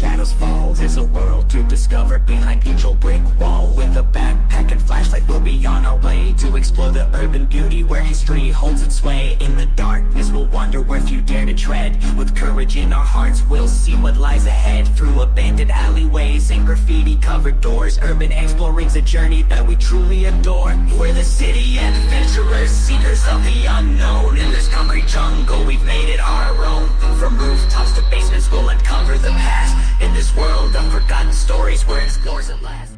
shadows fall. There's a world to discover behind each old brick wall. With a backpack and flashlight we'll be on our way To explore the urban beauty where history holds its sway In the darkness we'll wonder where few dare to tread. With courage in our hearts we'll see what lies ahead. Through abandoned alleyways and graffiti covered doors Urban exploring's a journey that we truly adore. We're the city adventurers, seekers of the unknown. In this forgotten stories where explores at last